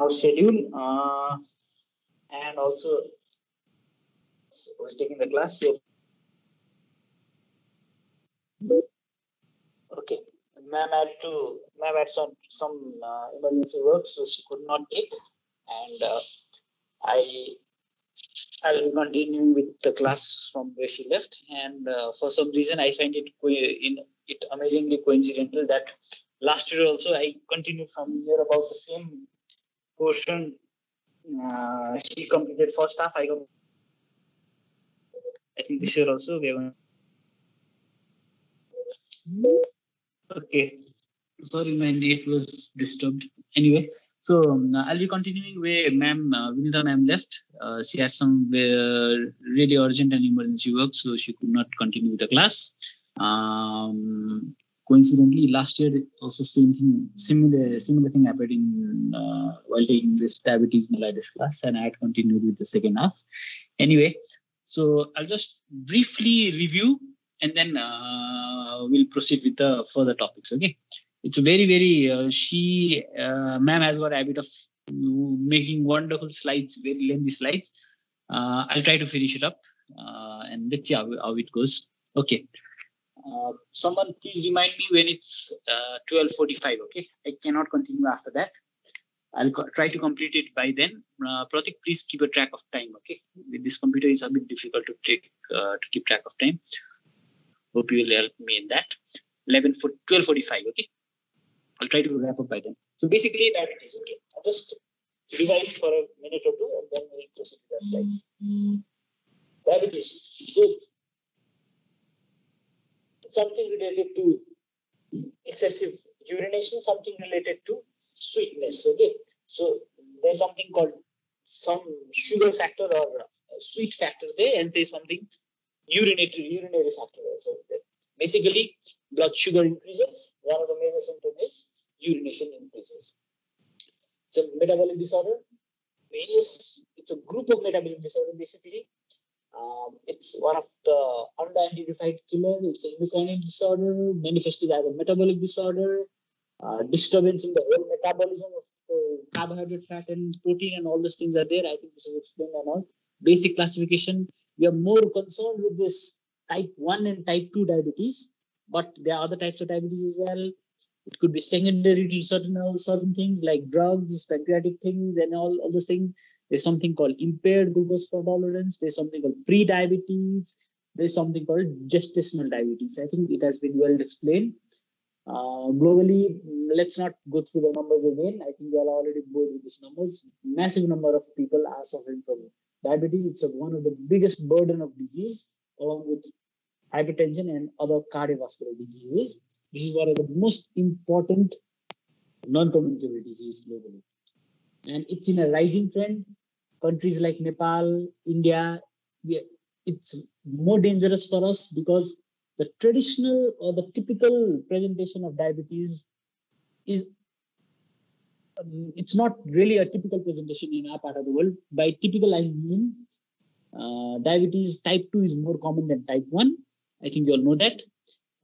our schedule uh, and also was taking the class. So, okay, ma'am had to ma'am had some some uh, emergency work, so she could not take, and uh, I I'll be continuing with the class from where she left. And uh, for some reason, I find it in it amazingly coincidental that last year also I continued from here about the same portion. Uh, she completed first half. I got. I think this year also we are going. Okay. Sorry, my net was disturbed. Anyway, so um, I'll be continuing where ma'am, uh, Vinita ma'am left. Uh, she had some really urgent and emergency work, so she could not continue the class. Um, coincidentally, last year also same thing, similar similar thing happened in uh, while taking this diabetes mellitus class, and I had continued with the second half. Anyway, so I'll just briefly review, and then uh, we'll proceed with the further topics. Okay it's a very very uh, she uh, ma'am has got a habit of making wonderful slides very lengthy slides uh, i'll try to finish it up uh, and let's see how, how it goes okay uh, someone please remind me when it's 12.45 uh, okay i cannot continue after that i'll try to complete it by then uh, pratik please keep a track of time okay with this computer is a bit difficult to take to keep track of time hope you will help me in that 11 for 12.45 okay I'll try to wrap up by then. So basically, diabetes. Okay, I'll just revise for a minute or two, and then we'll proceed to the slides. Diabetes. So something related to excessive urination, something related to sweetness. Okay, so there's something called some sugar factor or sweet factor there, and there's something urinary urinary factor also there. Basically, blood sugar increases. One of the major symptoms is urination increases. It's a metabolic disorder. Various, it's a group of metabolic disorder basically. Um, it's one of the unidentified killer. It's an endocrine disorder, manifested as a metabolic disorder, uh, disturbance in the whole metabolism of carbohydrate, fat, and protein, and all those things are there. I think this is explained and all. Basic classification. We are more concerned with this type 1 and type 2 diabetes, but there are other types of diabetes as well. It could be secondary to certain certain things like drugs, pancreatic things, and all, all those things. There's something called impaired glucose tolerance. There's something called pre-diabetes. There's something called gestational diabetes. I think it has been well explained. Uh, globally, let's not go through the numbers again. I think we are already bored with these numbers. Massive number of people are suffering from diabetes. It's a, one of the biggest burden of disease, along with hypertension and other cardiovascular diseases. This is one of the most important non-communicable disease globally. And it's in a rising trend. Countries like Nepal, India, we, it's more dangerous for us because the traditional or the typical presentation of diabetes is um, it's not really a typical presentation in our part of the world. By typical, I mean uh, diabetes type 2 is more common than type 1. I think you all know that.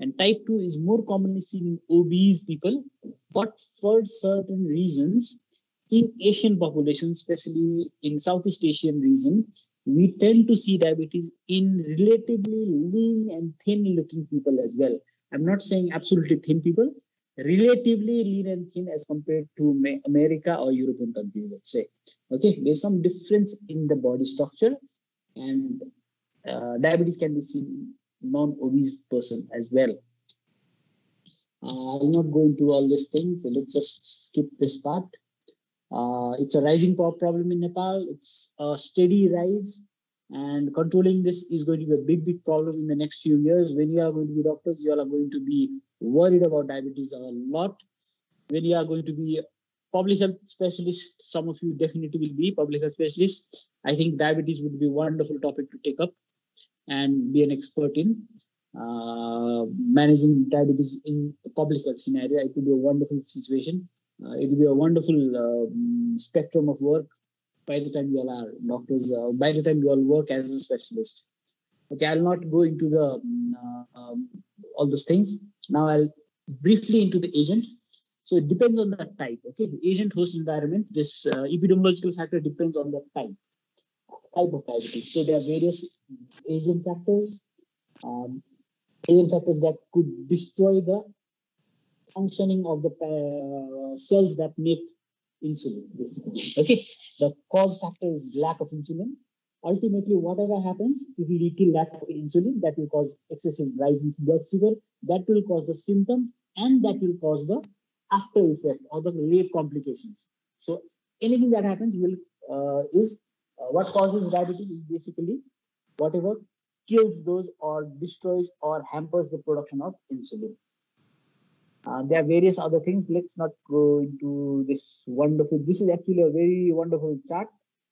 And type 2 is more commonly seen in obese people, but for certain reasons, in Asian populations, especially in Southeast Asian region, we tend to see diabetes in relatively lean and thin looking people as well. I'm not saying absolutely thin people, relatively lean and thin as compared to America or European countries, let's say. Okay, there's some difference in the body structure and uh, diabetes can be seen in non-obese person as well. Uh, I'll not go into all these things. So let's just skip this part. Uh, it's a rising problem in Nepal. It's a steady rise, and controlling this is going to be a big, big problem in the next few years. When you are going to be doctors, you all are going to be worried about diabetes a lot. When you are going to be public health specialists, some of you definitely will be public health specialists. I think diabetes would be a wonderful topic to take up and be an expert in uh, managing diabetes in the public health scenario. It would be a wonderful situation. Uh, it'll be a wonderful um, spectrum of work by the time you all are doctors, uh, by the time you all work as a specialist. Okay, I'll not go into the uh, um, all those things. Now I'll briefly into the agent. So it depends on the type. Okay, agent host environment. This uh, epidemiological factor depends on the type type of diabetes. So there are various agent factors, um, agent factors that could destroy the functioning of the uh, cells that make insulin, basically. Okay, the cause factor is lack of insulin. Ultimately, whatever happens, it will lead to lack of insulin. That will cause excessive rise in blood sugar. That will cause the symptoms, and that will cause the after effect or the late complications. So anything that happens will uh, is uh, what causes diabetes is basically whatever kills those or destroys or hampers the production of insulin. Uh, there are various other things. Let's not go into this wonderful. This is actually a very wonderful chart.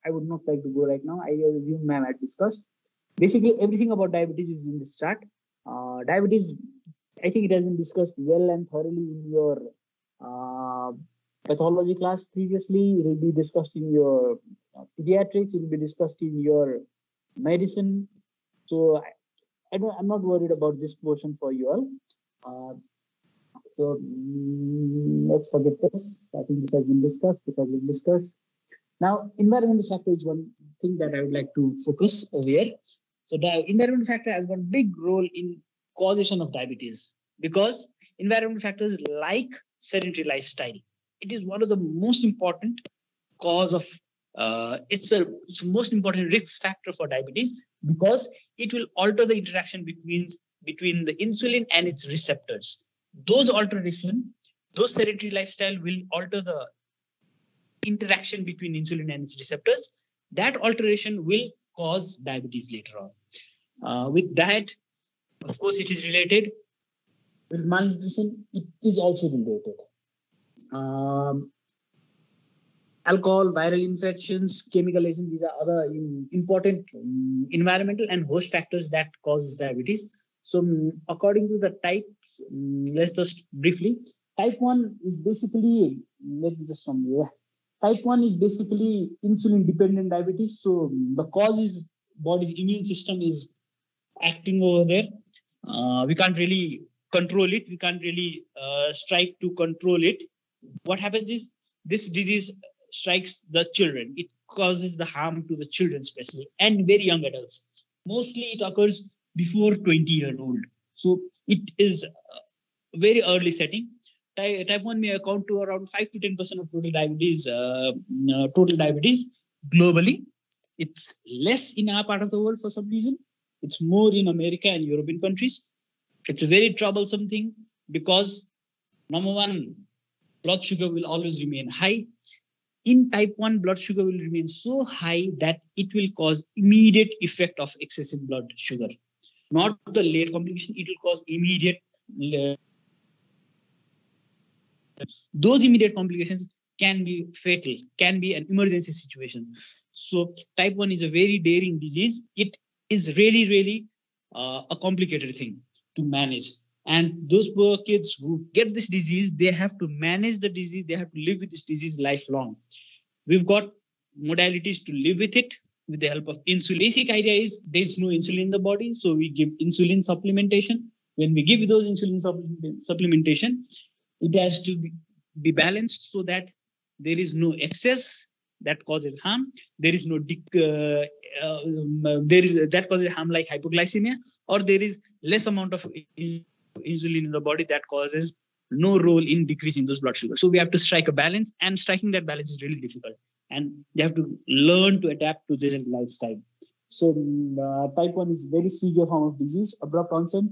I would not like to go right now. I assume ma'am had discussed. Basically, everything about diabetes is in this chart. Uh, diabetes, I think it has been discussed well and thoroughly in your uh, pathology class previously. It will be discussed in your uh, pediatrics. It will be discussed in your medicine. So I, I don't, I'm not worried about this portion for you all. So mm, let's forget this. I think this has been discussed. This has been discussed. Now, environmental factor is one thing that I would like to focus over here. So the environmental factor has one big role in causation of diabetes because environmental factors like sedentary lifestyle it is one of the most important cause of uh, it's a it's most important risk factor for diabetes because it will alter the interaction between between the insulin and its receptors those alteration those sedentary lifestyle will alter the interaction between insulin and its receptors. That alteration will cause diabetes later on. Uh, with diet of course it is related. With malnutrition it is also related. Um, alcohol, viral infections, chemical agents, these are other important um, environmental and host factors that causes diabetes. So um, according to the types, um, let's just briefly, type 1 is basically, let me just come here. Type 1 is basically insulin dependent diabetes. So the cause is body's immune system is acting over there. Uh, we can't really control it. We can't really uh, strike to control it what happens is this disease strikes the children. It causes the harm to the children, especially, and very young adults. Mostly it occurs before 20 year old. So it is very early setting. Type, type 1 may account to around 5 to 10% of total diabetes, uh, uh, total diabetes globally. It's less in our part of the world for some reason. It's more in America and European countries. It's a very troublesome thing because number one, blood sugar will always remain high. In type 1, blood sugar will remain so high that it will cause immediate effect of excessive blood sugar. Not the late complication, it will cause immediate. Uh, those immediate complications can be fatal, can be an emergency situation. So type 1 is a very daring disease. It is really, really uh, a complicated thing to manage and those poor kids who get this disease they have to manage the disease they have to live with this disease lifelong we've got modalities to live with it with the help of insulin basic idea is there's no insulin in the body so we give insulin supplementation. When we give those insulin supplementation it has to be, be balanced so that there is no excess that causes harm. There is no uh, uh, um, there is that causes harm like hypoglycemia or there is less amount of insulin in the body that causes no role in decreasing those blood sugars. So we have to strike a balance, and striking that balance is really difficult. And they have to learn to adapt to their lifestyle. So mm, uh, type 1 is very severe form of disease, abrupt onset,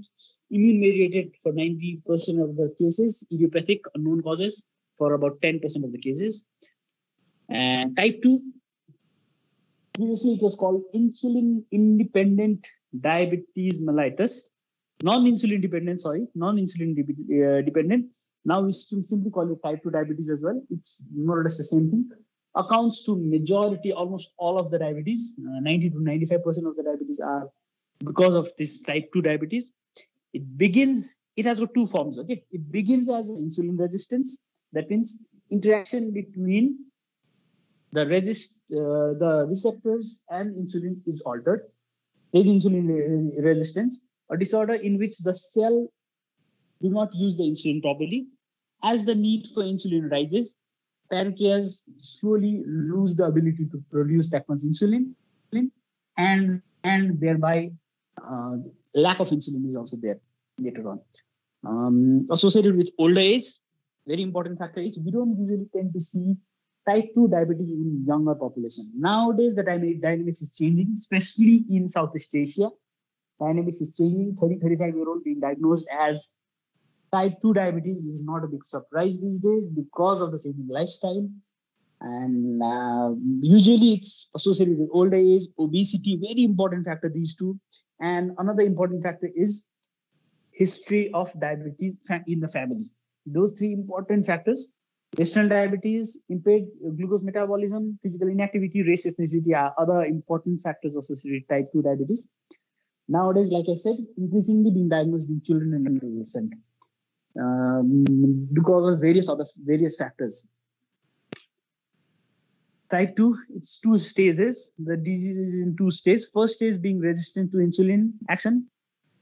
immune mediated for 90% of the cases, idiopathic, unknown causes for about 10% of the cases. And type 2, previously it was called insulin independent diabetes mellitus non-insulin dependent, sorry, non-insulin de uh, dependent. Now we simply call it type 2 diabetes as well. It's more or less the same thing. Accounts to majority, almost all of the diabetes, uh, 90 to 95% of the diabetes are because of this type 2 diabetes. It begins, it has got two forms, okay? It begins as insulin resistance. That means interaction between the resist, uh, the receptors and insulin is altered. There is insulin re resistance a disorder in which the cell do not use the insulin properly as the need for insulin rises, pancreas slowly lose the ability to produce that much insulin, and and thereby uh, lack of insulin is also there later on. Um, associated with older age, very important factor is we don't usually tend to see type 2 diabetes in younger population. Nowadays, the dynamics is changing, especially in Southeast Asia. Dynamics is changing. 30, 35 year old being diagnosed as type 2 diabetes is not a big surprise these days because of the changing lifestyle. And uh, usually it's associated with older age, obesity, very important factor, these two. And another important factor is history of diabetes in the family. Those three important factors Gestational diabetes, impaired glucose metabolism, physical inactivity, race, ethnicity are other important factors associated with type 2 diabetes. Nowadays, like I said, increasingly being diagnosed in children and adolescents um, because of various other various factors. Type 2, it's two stages. The disease is in two stages. First stage being resistant to insulin action.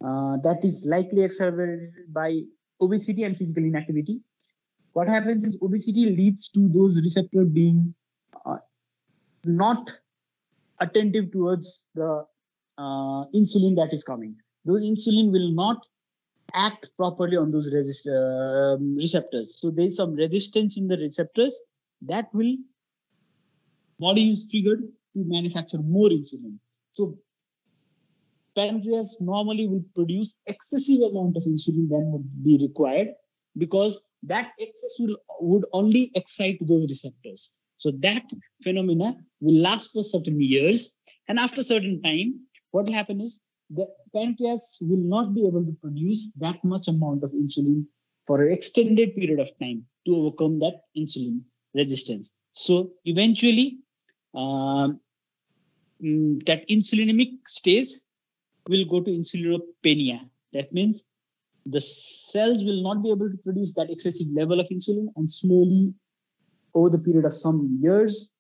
Uh, that is likely exacerbated by obesity and physical inactivity what happens is obesity leads to those receptors being uh, not attentive towards the uh, insulin that is coming. Those insulin will not act properly on those resist, uh, receptors. So there is some resistance in the receptors that will body is triggered to manufacture more insulin. So pancreas normally will produce excessive amount of insulin than would be required because that excess will would only excite those receptors. So that phenomena will last for certain years. And after certain time, what will happen is the pancreas will not be able to produce that much amount of insulin for an extended period of time to overcome that insulin resistance. So eventually, um, mm, that insulinemic stage will go to insulinopenia. That means the cells will not be able to produce that excessive level of insulin and slowly over the period of some years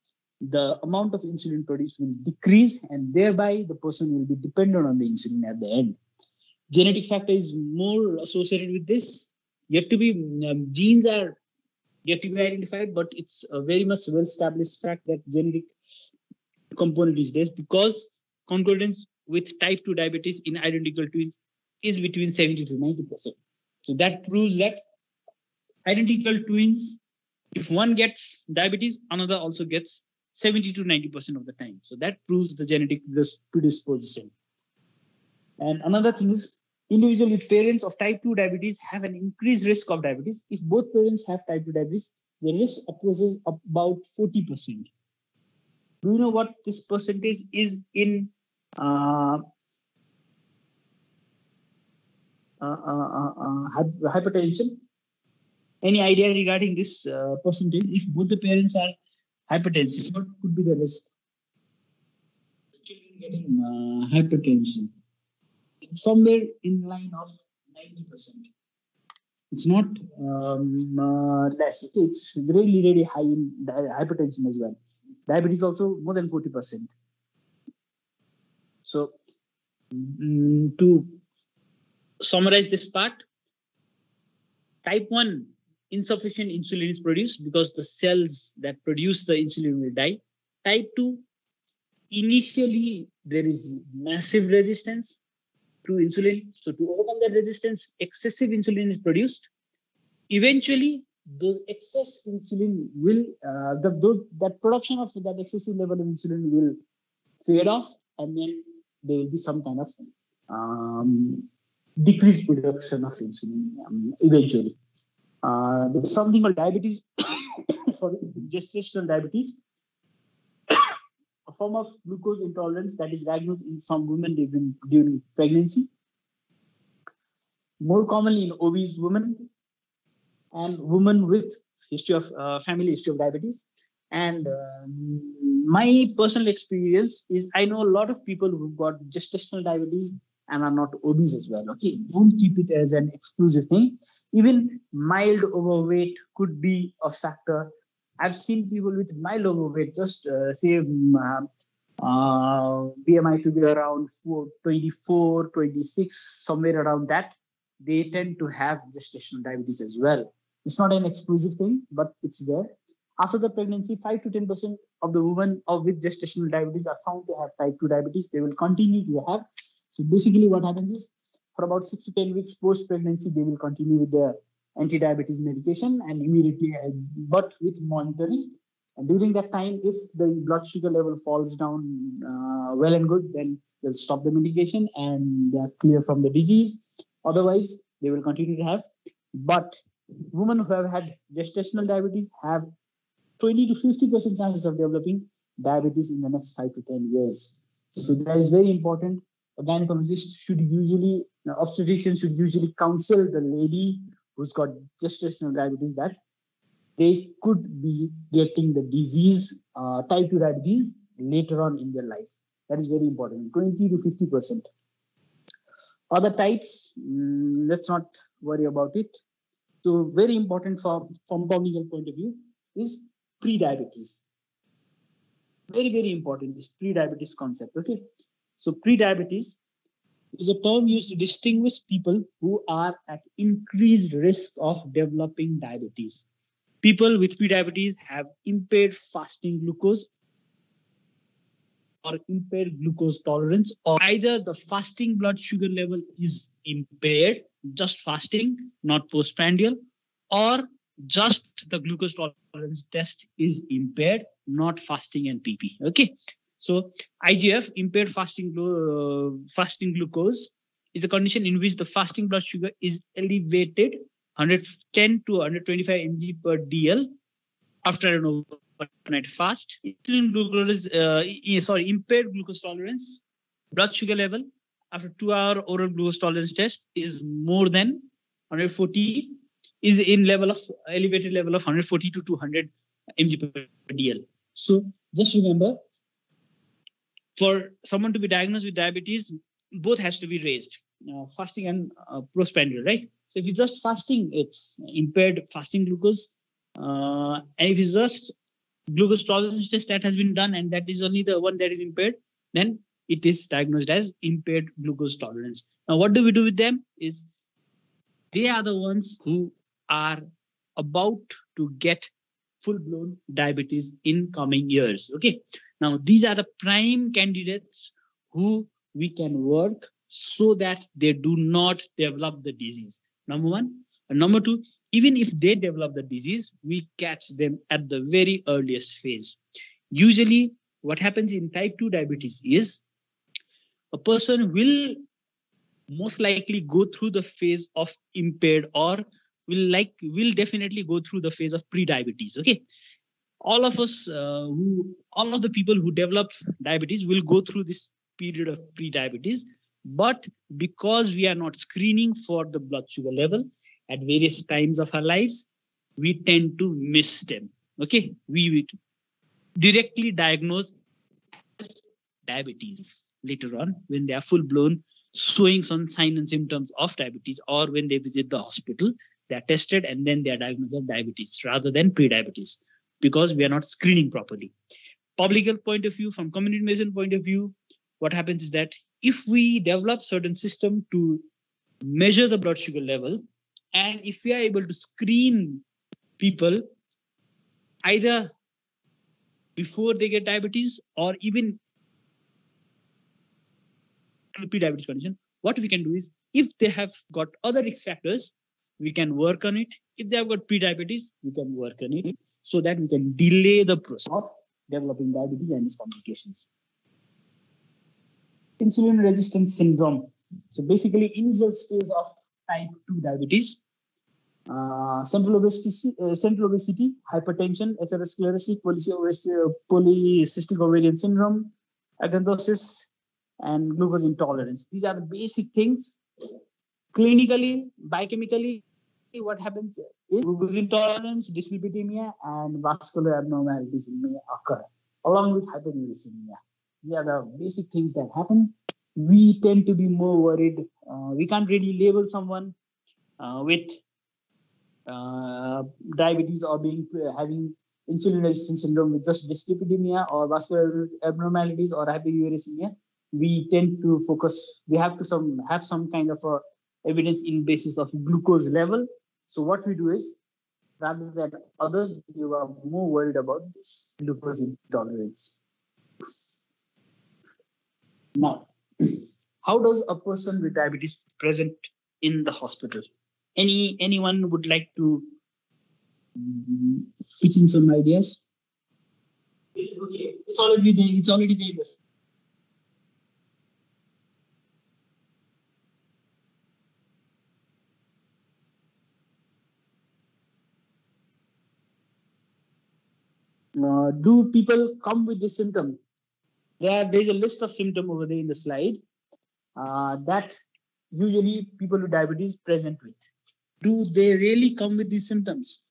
the amount of insulin produced will decrease and thereby the person will be dependent on the insulin at the end genetic factor is more associated with this yet to be um, genes are yet to be identified but it's a very much well established fact that genetic component is there because concordance with type 2 diabetes in identical twins is between 70 to 90%. So that proves that identical twins, if one gets diabetes, another also gets 70 to 90% of the time. So that proves the genetic predisposition. And another thing is individuals with parents of type 2 diabetes have an increased risk of diabetes. If both parents have type 2 diabetes, the risk approaches about 40%. Do you know what this percentage is in uh, Uh, uh, uh, hypertension. Any idea regarding this percentage? If both the parents are hypertensive, what could be the risk? Children getting hypertension. It's somewhere in line of 90%. It's not um, uh, less. It's really, really high in hypertension as well. Diabetes also more than 40%. So mm, to summarize this part, type 1 insufficient insulin is produced because the cells that produce the insulin will die. Type 2, initially there is massive resistance to insulin. So to overcome that resistance, excessive insulin is produced. Eventually, those excess insulin will, uh, the, those, that production of that excessive level of insulin will fade off and then there will be some kind of um, decreased production of insulin um, eventually. Uh, there's something called diabetes, sorry, gestational diabetes, a form of glucose intolerance that is diagnosed in some women during, during pregnancy, more commonly in obese women and women with history of uh, family history of diabetes. And uh, my personal experience is I know a lot of people who've got gestational diabetes and are not obese as well. Okay, don't keep it as an exclusive thing. Even mild overweight could be a factor. I've seen people with mild overweight, just uh, say um, uh, BMI to be around 4, 24, 26, somewhere around that. They tend to have gestational diabetes as well. It's not an exclusive thing, but it's there. After the pregnancy, 5 to 10% of the women of with gestational diabetes are found to have type 2 diabetes. They will continue to have. So basically what happens is for about 6 to 10 weeks post-pregnancy, they will continue with their anti-diabetes medication and immediately, uh, but with monitoring. And during that time, if the blood sugar level falls down uh, well and good, then they'll stop the medication and they're clear from the disease. Otherwise, they will continue to have. But women who have had gestational diabetes have 20 to 50% chances of developing diabetes in the next five to 10 years. So that is very important. A gynecologist should usually, obstetrician should usually counsel the lady who's got gestational diabetes that they could be getting the disease, uh, type 2 diabetes later on in their life. That is very important, 20 to 50%. Other types, mm, let's not worry about it. So very important for, from cognitive point of view is pre-diabetes. Very, very important, this pre-diabetes concept, okay? So pre-diabetes is a term used to distinguish people who are at increased risk of developing diabetes. People with pre-diabetes have impaired fasting glucose or impaired glucose tolerance, or either the fasting blood sugar level is impaired, just fasting, not postprandial, or just the glucose tolerance test is impaired, not fasting and PP. Okay, so IGF, impaired fasting uh, fasting glucose, is a condition in which the fasting blood sugar is elevated 110 to 125 mg per dl after an overnight fast. Insulin glucose, uh, sorry, impaired glucose tolerance, blood sugar level after two-hour oral glucose tolerance test is more than 140, is in level of elevated level of 140 to 200 mg per dl. So just remember, for someone to be diagnosed with diabetes, both has to be raised, uh, fasting and uh, postprandial, right? So if it's just fasting, it's impaired fasting glucose. Uh, and if it's just glucose tolerance test that has been done and that is only the one that is impaired, then it is diagnosed as impaired glucose tolerance. Now, what do we do with them is they are the ones who are about to get full-blown diabetes in coming years. Okay. Now, these are the prime candidates who we can work so that they do not develop the disease number one. And number two, even if they develop the disease, we catch them at the very earliest phase. Usually, what happens in type 2 diabetes is a person will most likely go through the phase of impaired or will like will definitely go through the phase of pre-diabetes okay all of us uh, who all of the people who develop diabetes will go through this period of pre-diabetes. But because we are not screening for the blood sugar level at various times of our lives, we tend to miss them. Okay, we directly diagnose diabetes later on when they are full blown showing some signs and symptoms of diabetes or when they visit the hospital they are tested and then they are diagnosed with diabetes rather than pre-diabetes because we are not screening properly. Public health point of view from community medicine point of view what happens is that if we develop certain system to measure the blood sugar level and if we are able to screen people either before they get diabetes or even pre-diabetes condition what we can do is if they have got other risk factors we can work on it if they have got pre-diabetes we can work on it so that we can delay the process of developing diabetes and its complications insulin resistance syndrome. So basically initial stage of type 2 diabetes, uh, central, obesity, uh, central obesity, hypertension, atherosclerosis, polycystic ovarian syndrome, acanthosis, and glucose intolerance. These are the basic things. Clinically, biochemically, what happens. Is glucose intolerance, dyslipidemia, and vascular abnormalities may occur along with hyperuricemia these are the basic things that happen. We tend to be more worried. Uh, we can't really label someone uh, with uh, diabetes or being having insulin resistance syndrome with just dyslipidemia or vascular abnormalities or hyperuricemia we tend to focus we have to some have some kind of a evidence in basis of glucose level so what we do is rather than others, you are more worried about this glucose intolerance. Now, how does a person with diabetes present in the hospital? Any anyone would like to um, pitch in some ideas? Okay, it's already there. It's already there. Uh, do people come with this symptom? There, there's a list of symptom over there in the slide uh, that usually people with diabetes present with. Do they really come with these symptoms?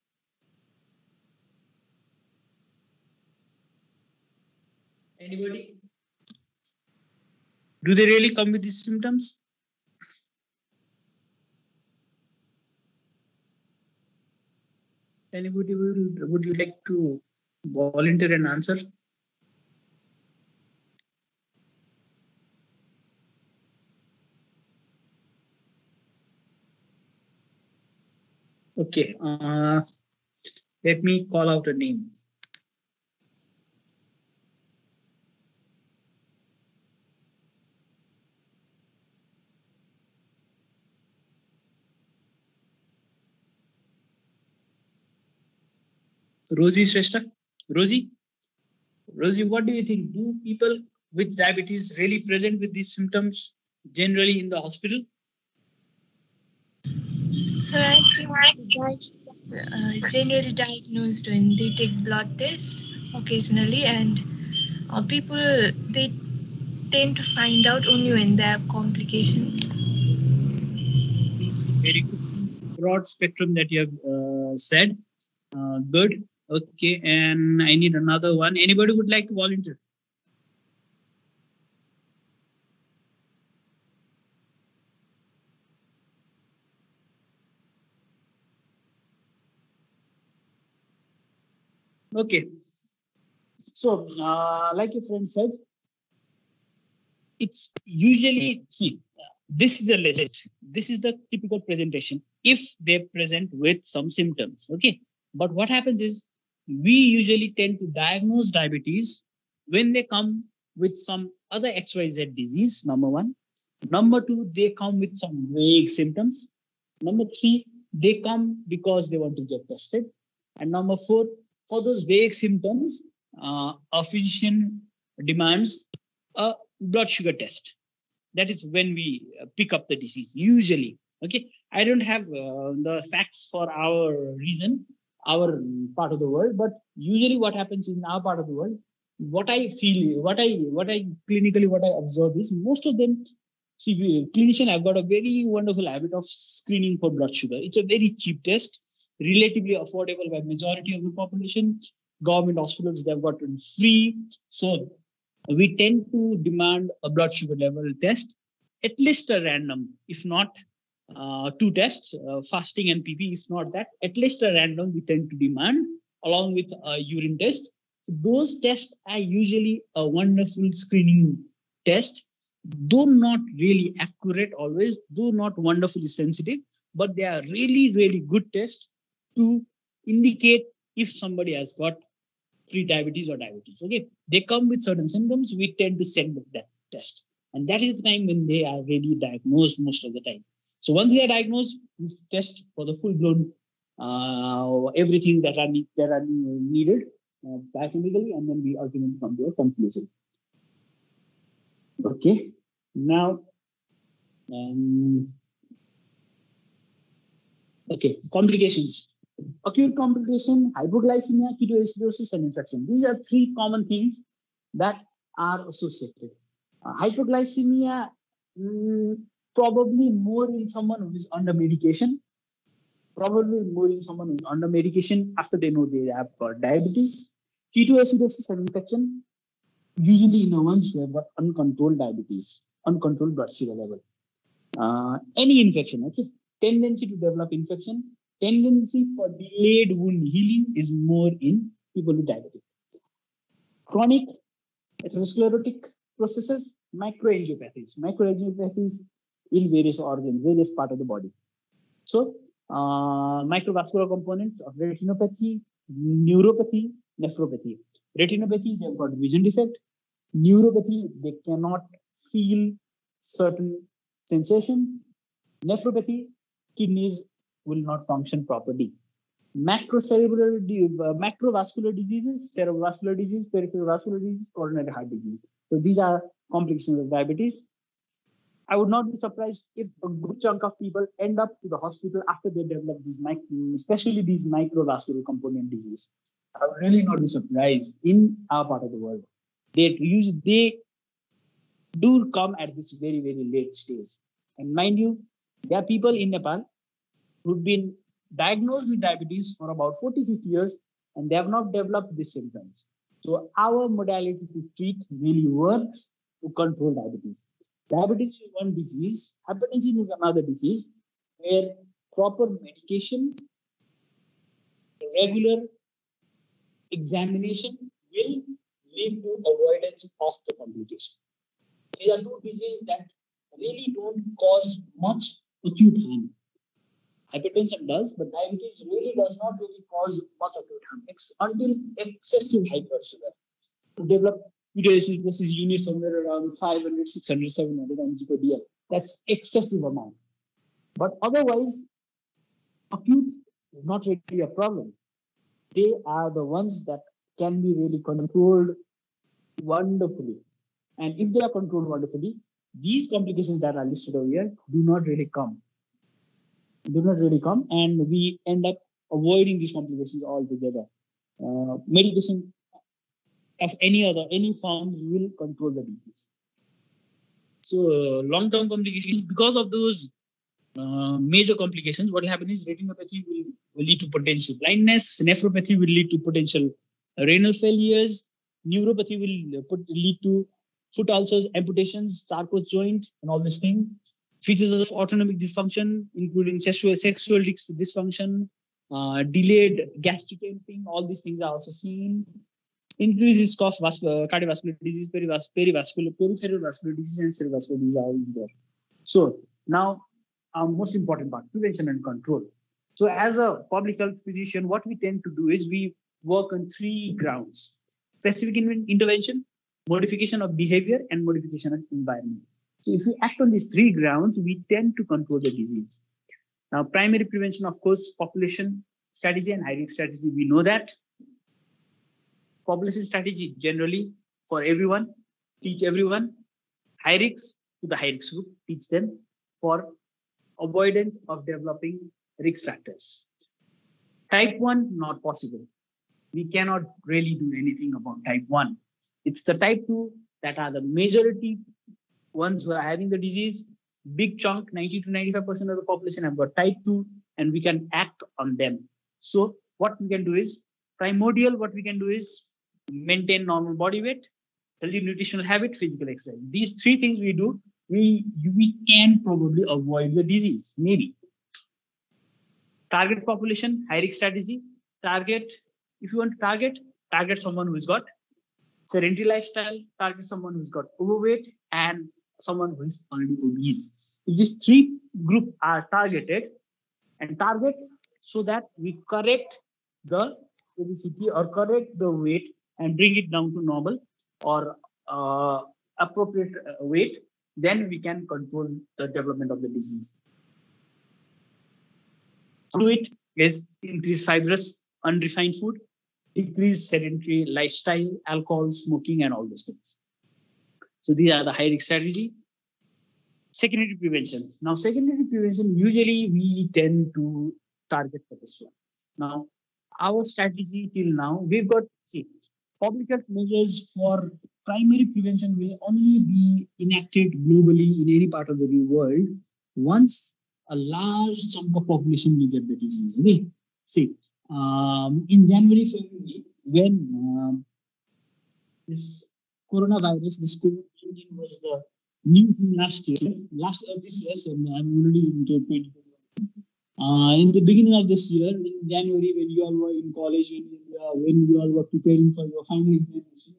Anybody? Do they really come with these symptoms? Anybody would, would you like to volunteer an answer? Okay, uh, let me call out a name. Rosie Shrestha. Rosie, Rosie, what do you think? Do people with diabetes really present with these symptoms generally in the hospital? So I think guys uh, generally diagnosed when they take blood test occasionally, and uh, people they tend to find out only when they have complications. Very good, broad spectrum that you have uh, said. Uh, good. Okay, and I need another one. Anybody would like to volunteer? Okay. So, uh, like your friend said, it's usually, see, this is a legit. This is the typical presentation if they present with some symptoms. Okay. But what happens is we usually tend to diagnose diabetes when they come with some other XYZ disease, number one. Number two, they come with some vague symptoms. Number three, they come because they want to get tested. And number four, for those vague symptoms, uh, a physician demands a blood sugar test. That is when we uh, pick up the disease, usually. Okay, I don't have uh, the facts for our reason, our part of the world but usually what happens in our part of the world what i feel what i what i clinically what i observe is most of them see clinician i've got a very wonderful habit of screening for blood sugar. It's a very cheap test relatively affordable by majority of the population. Government hospitals they've got it free. So we tend to demand a blood sugar level test at least a random if not two tests, uh, fasting and PP. If not that, at least a random we tend to demand along with a urine test. So those tests are usually a wonderful screening test, though not really accurate always, though not wonderfully sensitive, but they are really, really good tests to indicate if somebody has got pre-diabetes or diabetes. Okay, they come with certain symptoms, we tend to send that test. And that is the time when they are really diagnosed most of the time. So once they are diagnosed, we test for the full-blown uh, everything that are need, that are needed uh, biochemically, and then we ultimately come to a conclusion. Okay, now, um, okay, complications. Acute complication, hypoglycemia, ketoacidosis, and infection. These are three common things that are associated. Uh, hypoglycemia, mm, probably more in someone who is under medication. Probably more in someone who is under medication after they know they have got diabetes. Ketoacidosis and infection, usually in the ones who have got uncontrolled diabetes, uncontrolled blood sugar level. Uh, any infection, okay? Tendency to develop infection, tendency for delayed wound healing is more in people with diabetes. Chronic atherosclerotic processes, microangiopathies. Microangiopathies in various organs, various part of the body. So uh, microvascular components of retinopathy, neuropathy, nephropathy. Retinopathy, they've got vision defect. Neuropathy, they cannot feel certain sensation. Nephropathy, kidneys will not function properly. Macrocerebral, uh, macrovascular diseases, cerebrovascular disease, peripheral vascular disease, coronary heart disease. So these are complications of diabetes. I would not be surprised if a good chunk of people end up to the hospital after they develop these, mm, especially these microvascular component disease. I would really not be surprised in our part of the world. They use they do come at this very very late stage. And mind you, there are people in Nepal who've been diagnosed with diabetes for about 40 50 years and they have not developed these symptoms. So our modality to treat really works to control diabetes. Diabetes is one disease, hypertension is another disease where proper medication, regular examination will lead to avoidance of the complication. These are two diseases that really don't cause much acute harm. Hypertension does, but diabetes really does not really cause much acute harm until excessive blood. To develop Uterus this is unit somewhere around 500, 600, 700 mg per dl. That's excessive amount. But otherwise, acute is not really a problem. They are the ones that can be really controlled wonderfully. And if they are controlled wonderfully, these complications that are listed over here do not really come. Do not really come, and we end up avoiding these complications altogether. Uh, medication of any other, any forms will control the disease. So uh, long-term complications, because of those uh, major complications, what will happen is retinopathy will, will lead to potential blindness, nephropathy will lead to potential renal failures, neuropathy will put, lead to foot ulcers, amputations, Charcot joint, and all this thing. Features of autonomic dysfunction, including sexual, sexual dysfunction, uh, delayed gastric emptying, all these things are also seen increased risk of vascular, uh, cardiovascular disease, perivascular, peripheral vascular disease, and cerebrovascular disease always there. So now, our most important part, prevention and control. So as a public health physician, what we tend to do is we work on three grounds. Specific intervention, modification of behavior, and modification of environment. So if we act on these three grounds, we tend to control the disease. Now, primary prevention, of course, population strategy and high-risk strategy, we know that population strategy generally for everyone, teach everyone, high to the high group, teach them for avoidance of developing risk factors. Type 1, not possible. We cannot really do anything about type 1. It's the type 2 that are the majority ones who are having the disease. Big chunk, 90 to 95% of the population have got type 2, and we can act on them. So, what we can do is primordial, what we can do is maintain normal body weight, healthy nutritional habit, physical exercise. These three things we do, we we can probably avoid the disease, maybe. Target population, high risk strategy. Target, if you want to target, target someone who's got sedentary lifestyle, target someone who's got overweight, and someone who is already obese. If these three group are targeted and target so that we correct the obesity or correct the weight and bring it down to normal or uh, appropriate uh, weight, then we can control the development of the disease. Do it is increase fibrous, unrefined food, decrease sedentary lifestyle, alcohol, smoking, and all those things. So these are the high risk strategy. Secondary prevention. Now, secondary prevention, usually we tend to target for this one. Now, our strategy till now, we've got, see, public health measures for primary prevention will only be enacted globally in any part of the world once a large chunk of population will get the disease. Okay, see, um, in January, February, when um, this coronavirus, this COVID-19 was the new thing last year, last year, this year, so I'm already into 2021. Uh, in the beginning of this year, in January, when you all were in college, when you, uh, when you all were preparing for your final examination,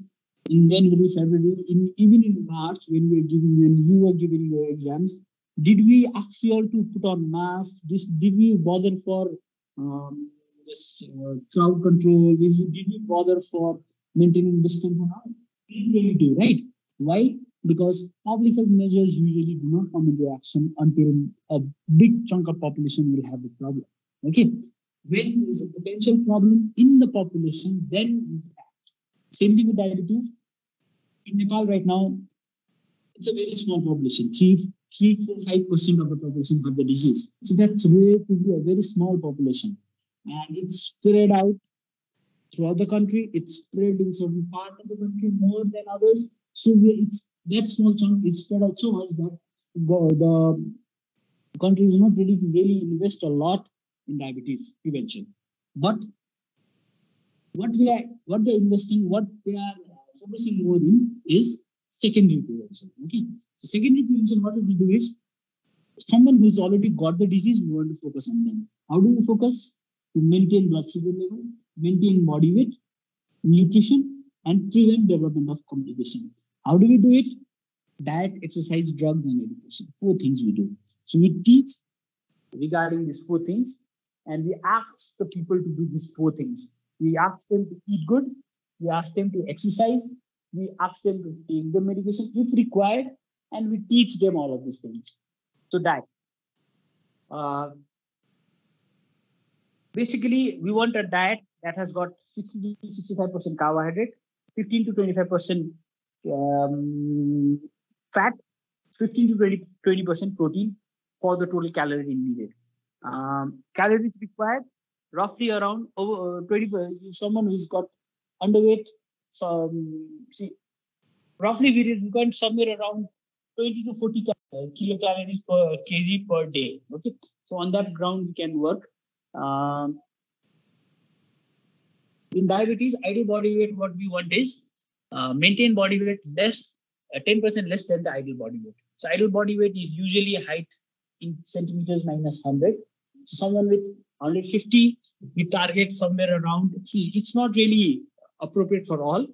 in January, February, in, even in March, when you were giving when you were giving your exams, did we ask you all to put on masks? This, did we bother for um, this uh, crowd control? Did we bother for maintaining distance? We didn't really do, right? Why? Because public health measures usually do not come into action until a big chunk of population will have the problem. Okay. When there is a potential problem in the population, then we act. Same thing with diabetes. In Nepal right now, it's a very small population. Three, three, four, five percent of the population have the disease. So that's relatively a very small population, and it's spread out throughout the country. It's spread in certain part of the country more than others. So we, it's that small chunk is spread out so much that the country is not ready to really invest a lot in diabetes prevention. But what we are, what they're investing, what they are uh, focusing more in is secondary prevention. Okay, so secondary prevention, what we do is someone who's already got the disease, we want to focus on them. How do we focus? To maintain blood sugar level, maintain body weight, nutrition, and prevent development of complications. How do we do it? Diet, exercise, drugs, and education. Four things we do. So we teach regarding these four things, and we ask the people to do these four things. We ask them to eat good, we ask them to exercise, we ask them to take the medication if required, and we teach them all of these things. So diet. Uh, basically, we want a diet that has got 60 to 65% carbohydrate, 15 to 25% um, fat, 15 to 20, 20% protein for the total calorie needed. Um, calories required roughly around over uh, 20 someone who's got underweight so see roughly we require somewhere around 20 to 40 kilocalories per kg per day okay so on that ground we can work um, in diabetes ideal body weight what we want is uh, maintain body weight less, uh, 10% less than the ideal body weight. So ideal body weight is usually height in centimeters minus 100. So someone with 150, we target somewhere around, see, it's not really appropriate for all.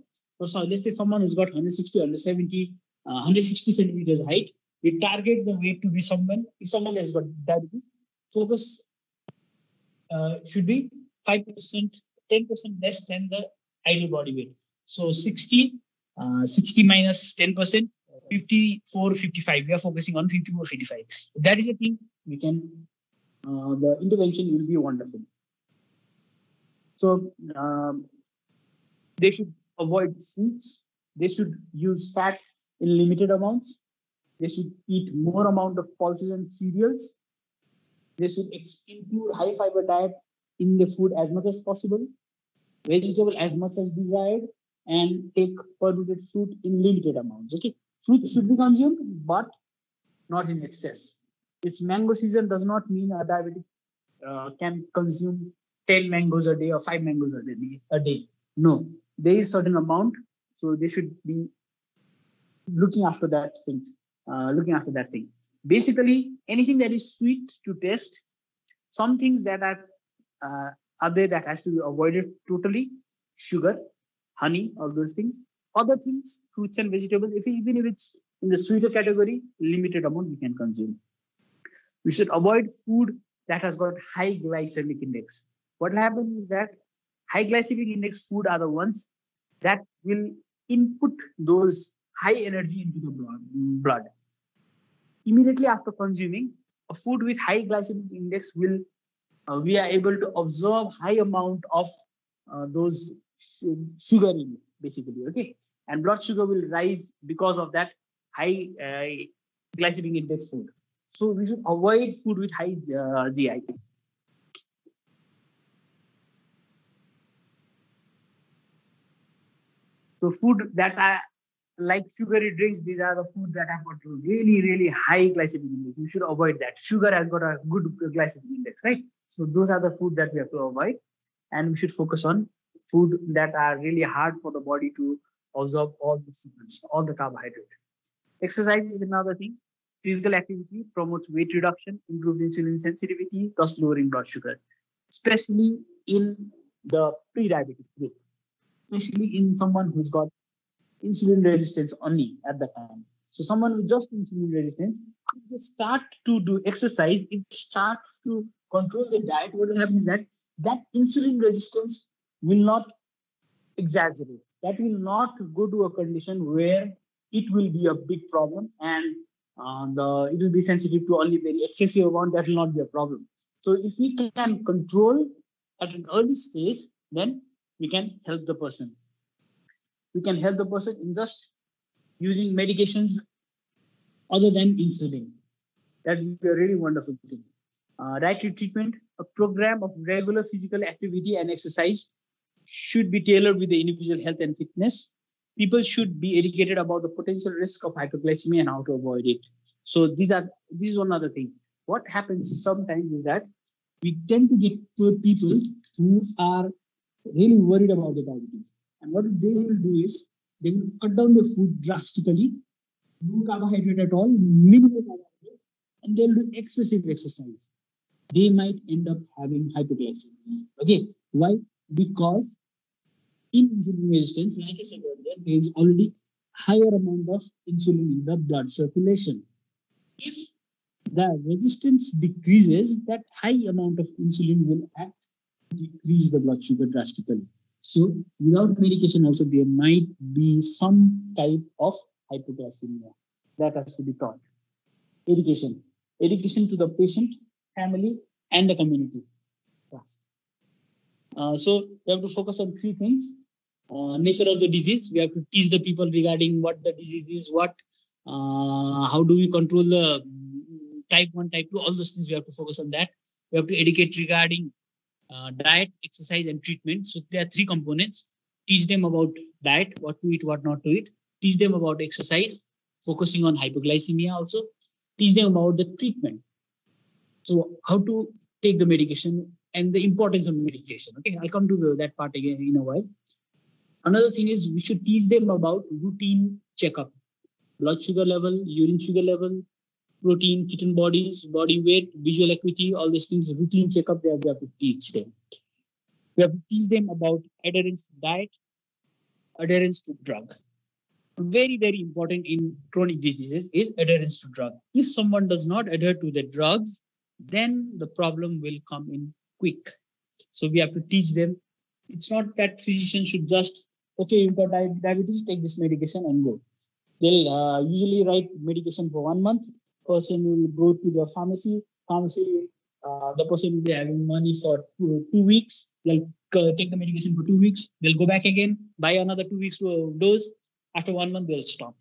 So let's say someone who's got 160, 170, uh, 160 centimeters height, we target the weight to be someone, if someone has got diabetes, focus uh, should be 5%, 10% less than the ideal body weight. So 60, uh, 60 minus 10%, 54, 55. We are focusing on 54, 55. That is the thing we can, uh, the intervention will be wonderful. So um, they should avoid sweets. They should use fat in limited amounts. They should eat more amount of pulses and cereals. They should include high fiber diet in the food as much as possible. Vegetable as much as desired and take permitted fruit in limited amounts. Okay, fruit should be consumed, but not in excess. It's mango season does not mean a diabetic uh, can consume 10 mangoes a day or 5 mangoes a day, a day. No, there is certain amount, so they should be looking after that thing, uh, looking after that thing. Basically, anything that is sweet to taste, some things that are uh, are there that has to be avoided totally, sugar, honey, all those things. Other things, fruits and vegetables, if even if it's in the sweeter category, limited amount we can consume. We should avoid food that has got high glycemic index. What will happen is that high glycemic index food are the ones that will input those high energy into the blood. Immediately after consuming, a food with high glycemic index will uh, we are able to absorb high amount of uh, those sugar in it, basically. Okay, and blood sugar will rise because of that high uh, glycemic index food. So we should avoid food with high uh, GI. So food that are like sugary drinks, these are the food that have got really, really high glycemic index. You should avoid that. Sugar has got a good glycemic index, right? So those are the food that we have to avoid. And we should focus on food that are really hard for the body to absorb all the sugars, all the carbohydrate. Exercise is another thing. Physical activity promotes weight reduction, improves insulin sensitivity, thus lowering blood sugar, especially in the pre-diabetic group, especially in someone who's got insulin resistance only at the time. So someone with just insulin resistance, if they start to do exercise, it starts to control the diet. What will happen is that that insulin resistance will not exaggerate. That will not go to a condition where it will be a big problem and uh, the it will be sensitive to only very excessive amount. That will not be a problem. So if we can control at an early stage, then we can help the person. We can help the person in just using medications other than insulin. That would be a really wonderful thing. Uh, dietary treatment, a program of regular physical activity and exercise should be tailored with the individual health and fitness. People should be educated about the potential risk of hypoglycemia and how to avoid it. So these are this is one other thing. What happens sometimes is that we tend to get poor people who are really worried about the diabetes. And what they will do is they will cut down their food drastically, no carbohydrate at all, minimal carbohydrate, and they'll do excessive exercise. They might end up having hypoglycemia. Okay, why? Because in insulin resistance, like I said earlier, there is already higher amount of insulin in the blood circulation. If the resistance decreases, that high amount of insulin will act to decrease the blood sugar drastically. So without medication also there might be some type of hypoglycemia that has to be taught. Education. Education to the patient, family, and the community. Yes. Uh, so we have to focus on three things. Uh, nature of the disease. We have to teach the people regarding what the disease is, what, uh, how do we control the mm, type 1, type 2, all those things we have to focus on that. We have to educate regarding uh, diet, exercise, and treatment. So there are three components. Teach them about diet, what to eat, what not to eat. Teach them about exercise, focusing on hypoglycemia also. Teach them about the treatment. So how to take the medication and the importance of medication. Okay, I'll come to the, that part again in a while. Another thing is we should teach them about routine checkup, blood sugar level, urine sugar level, protein, ketone bodies, body weight, visual acuity, all these things, routine checkup, they have, we have to teach them. We have to teach them about adherence to diet, adherence to drug. Very, very important in chronic diseases is adherence to drug. If someone does not adhere to the drugs, then the problem will come in quick. So we have to teach them. It's not that physicians should just, okay, you've got diabetes, take this medication and go. They'll uh, usually write medication for one month, person will go to the pharmacy. Pharmacy, uh, the person will be having money for two, two weeks. They'll uh, take the medication for two weeks. They'll go back again, buy another two weeks dose. After one month, they'll stop.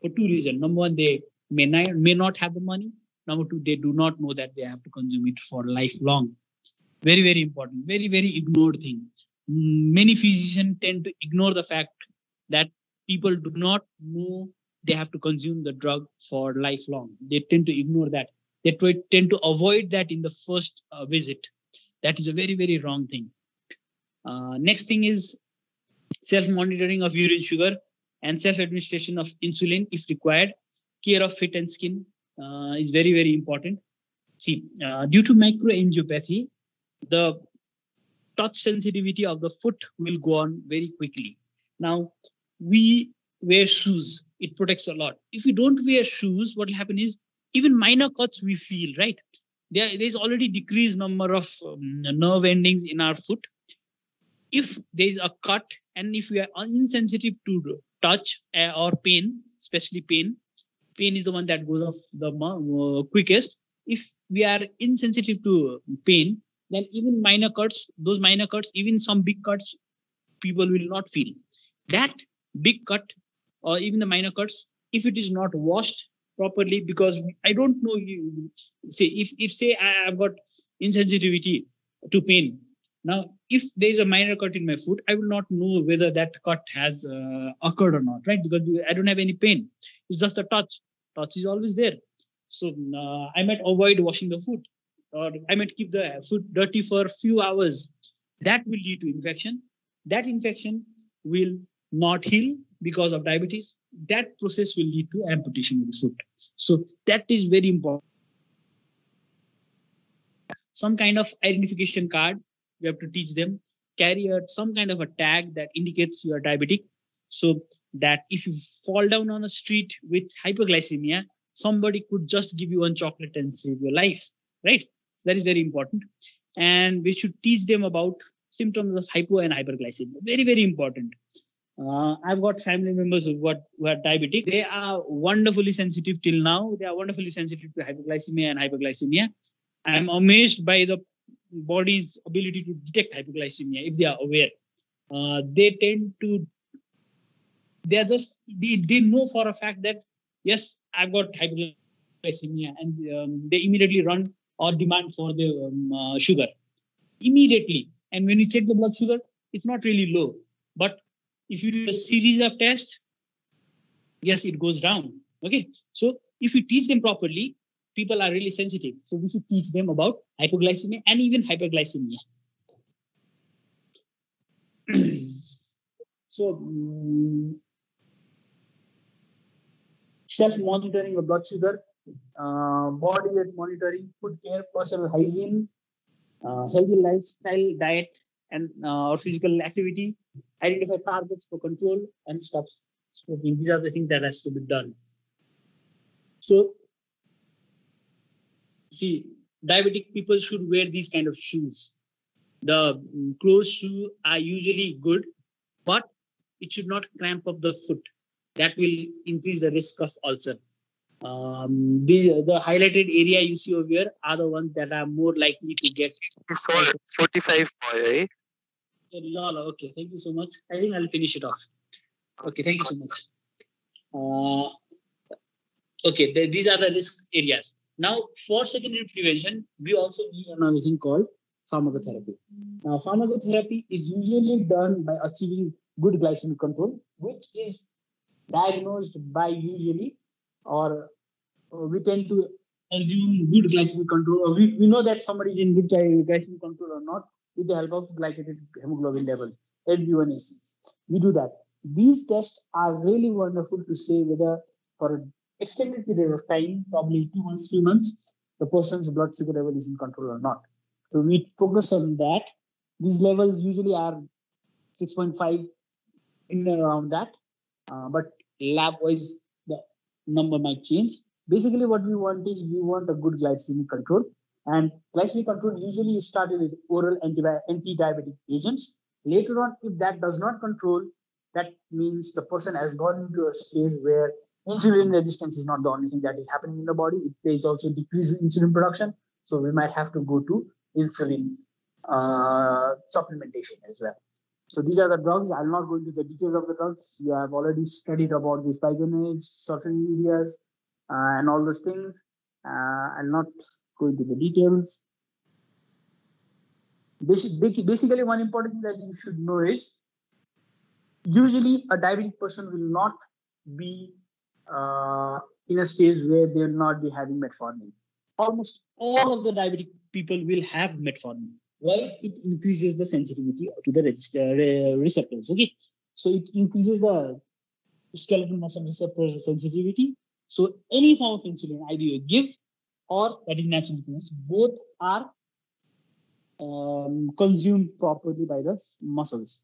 For two reasons. Number one, they may not, may not have the money. Number two, they do not know that they have to consume it for lifelong. Very, very important. Very, very ignored thing. Many physicians tend to ignore the fact that people do not know they have to consume the drug for lifelong. They tend to ignore that. They try, tend to avoid that in the first uh, visit. That is a very, very wrong thing. Uh, next thing is self-monitoring of urine sugar and self-administration of insulin if required. Care of feet and skin is very, very important. See, uh, due to microangiopathy, the touch sensitivity of the foot will go on very quickly. Now, we wear shoes it protects a lot. If we don't wear shoes, what will happen is even minor cuts we feel, right? There, there's already decreased number of um, nerve endings in our foot. If there's a cut and if we are insensitive to touch uh, or pain, especially pain, pain is the one that goes off the uh, quickest. If we are insensitive to pain, then even minor cuts, those minor cuts, even some big cuts, people will not feel. That big cut or even the minor cuts, if it is not washed properly, because I don't know you say if if say I have got insensitivity to pain. Now, if there is a minor cut in my foot, I will not know whether that cut has uh, occurred or not, right? Because I don't have any pain. It's just a touch. Touch is always there. So uh, I might avoid washing the food, or I might keep the food dirty for a few hours. That will lead to infection. That infection will not heal because of diabetes, that process will lead to amputation of the foot. So that is very important. Some kind of identification card, we have to teach them, carry out some kind of a tag that indicates you are diabetic. So that if you fall down on a street with hyperglycemia, somebody could just give you one chocolate and save your life, right? So that is very important. And we should teach them about symptoms of hypo and hyperglycemia. Very, very important. Uh, I've got family members who got who are diabetic. They are wonderfully sensitive till now. They are wonderfully sensitive to hypoglycemia and hyperglycemia. I'm amazed by the body's ability to detect hypoglycemia if they are aware. Uh, they tend to they are just they, they know for a fact that yes i've got hypoglycemia and um, they immediately run or demand for the um, uh, sugar. Immediately. And when you check the blood sugar it's not really low. But if you do a series of tests yes it goes down. Okay? So if you teach them properly people are really sensitive. So we should teach them about hypoglycemia and even hyperglycemia. So um, self-monitoring of blood sugar, uh, body weight monitoring, food care, personal hygiene, uh, healthy lifestyle, diet, and uh, or physical activity, identify targets for control, and stop smoking. These are the things that has to be done. So, see, diabetic people should wear these kind of shoes. The um, closed shoe are usually good, but it should not cramp up the foot that will increase the risk of ulcer. Um, the, the highlighted area you see over here are the ones that are more likely to get. It's 45 boy? Lala, okay, thank you so much. I think I'll finish it off. Okay, thank you so much. Uh, okay, the, these are the risk areas. Now, for secondary prevention, we also need another thing called pharmacotherapy. Now, pharmacotherapy is usually done by achieving good glycemic control, which is diagnosed by usually, or uh, we tend to assume good glycemic control, we, we know that somebody is in good glycemic control or not with the help of glycated hemoglobin levels, HbA1cs. We do that. These tests are really wonderful to say whether for an extended period of time, probably two months, three months, the person's blood sugar level is in control or not. So we focus on that. These levels usually are 6.5 in around that. Uh, but lab wise, the number might change. Basically, what we want is we want a good glycemic control. And glycemic control usually is started with oral anti-diabetic agents. Later on, if that does not control, that means the person has gone into a stage where insulin resistance is not the only thing that is happening in the body. It, there is also decrease in insulin production. So we might have to go to insulin uh, supplementation as well. So these are the drugs. I'll not go into the details of the drugs. You have already studied about these bisonates, sulfonylureas, uh, and all those things. Uh, I'll not go into the details. Basic, basically, one important thing that you should know is usually a diabetic person will not be uh, in a stage where they will not be having metformin. Almost all of the diabetic people will have metformin why it increases the sensitivity to the uh, receptors okay? So it increases the skeletal muscle receptor sensitivity. So any form of insulin either you give or that is naturally produced both are um, consumed properly by the muscles.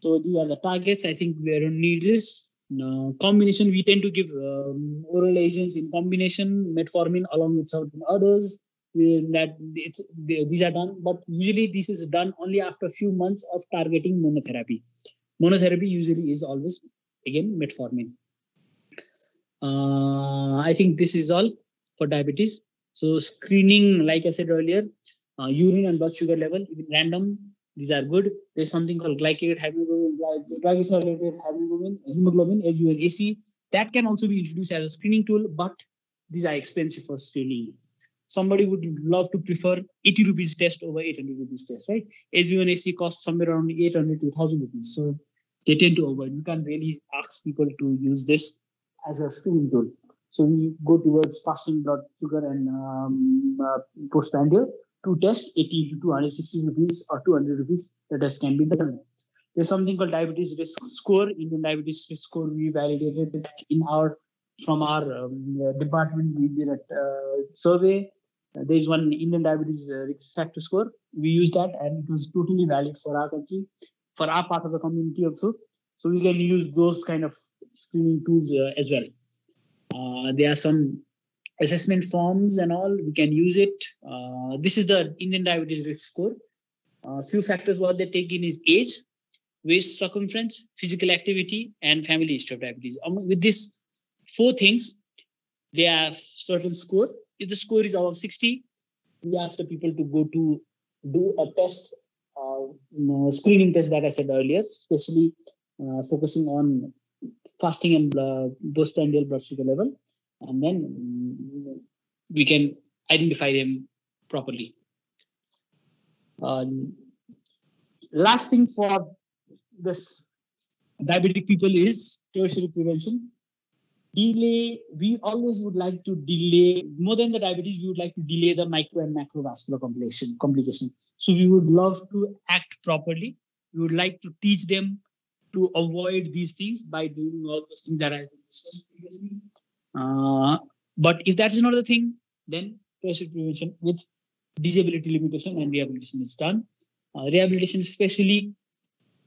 So these are the targets. I think we don't need this no, combination we tend to give um, oral agents in combination metformin along with certain others that it's these are done but usually this is done only after a few months of targeting monotherapy. Monotherapy usually is always again metformin. Uh, i think this is all for diabetes. So screening like i said earlier uh, urine and blood sugar level even random these are good. There's something called glycated hemoglobin glycosylated hemoglobin hemoglobin HbA1c that can also be introduced as a screening tool but these are expensive for screening somebody would love to prefer 80 rupees test over 800 rupees test, right? HbA1c costs somewhere around 800 to 1000 rupees. So they tend to avoid. You can't really ask people to use this as a screening tool. So we go towards fasting blood sugar and um, uh, postprandial to test 80 to 260 rupees or 200 rupees. The test can be done. There's something called diabetes risk score. Indian diabetes risk score. We validated in our from our um, department. We did a uh, survey there is one Indian diabetes uh, risk factor score. We used that and it was totally valid for our country, for our part of the community also. So we can use those kind of screening tools uh, as well. Uh, there are some assessment forms and all. We can use it. Uh, this is the Indian Diabetes Risk Score. A few factors what they take in is age, waist circumference, physical activity, and family history of diabetes. Um, with these four things, they have certain score. If the score is above 60, we ask the people to go to do a test, uh, screening test that I said earlier, especially uh, focusing on fasting and postprandial blood sugar level, and then we can identify them properly. Um, last thing for this diabetic people is tertiary prevention. Delay, we always would like to delay, more than the diabetes, we would like to delay the micro and macrovascular complication. complication. So we would love to act properly. We would like to teach them to avoid these things by doing all those things that I discussed previously. Uh, but if that is not the thing, then tertiary prevention with disability limitation and rehabilitation is done. Uh, rehabilitation, especially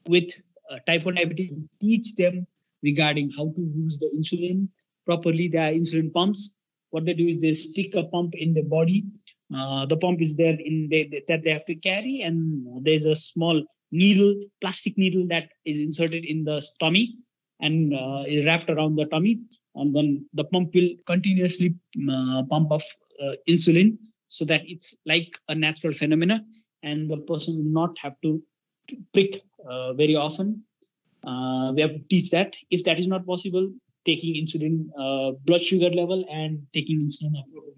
with uh, type 1 diabetes, teach them regarding how to use the insulin properly. There are insulin pumps. What they do is they stick a pump in the body. Uh, the pump is there in that they have to carry, and there's a small needle, plastic needle that is inserted in the tummy and uh, is wrapped around the tummy, and then the pump will continuously uh, pump off uh, insulin so that it's like a natural phenomena and the person will not have to prick uh, very often. Uh, we have to teach that. If that is not possible, taking insulin, uh, blood sugar level and taking insulin,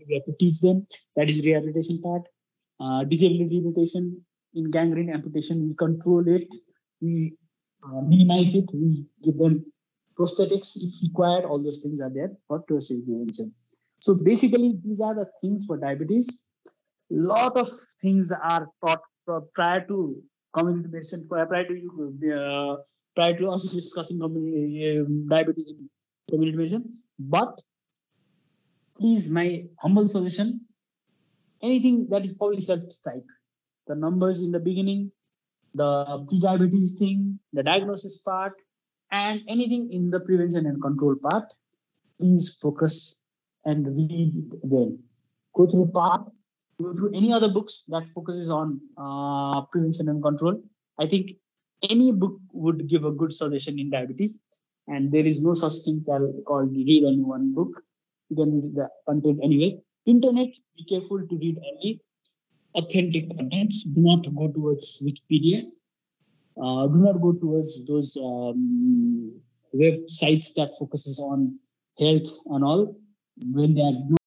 we have to teach them. That is rehabilitation part. Uh, disability limitation in gangrene amputation, we control it, we uh, minimize it, we give them prosthetics if required. All those things are there for tertiary prevention. So basically, these are the things for diabetes. Lot of things are taught prior to community medicine, prior to you, uh, prior to us discussing community, um, diabetes in community medicine. But please, my humble suggestion: anything that is public health type, the numbers in the beginning, the pre-diabetes thing, the diagnosis part, and anything in the prevention and control part, please focus and read it again. Go through part, go through any other books that focuses on uh, prevention and control. I think any book would give a good suggestion in diabetes, and there is no such thing called read only one book. You can read the content anyway. Internet, be careful to read only authentic contents. Do not go towards Wikipedia. Uh, do not go towards those um, websites that focuses on health and all when they are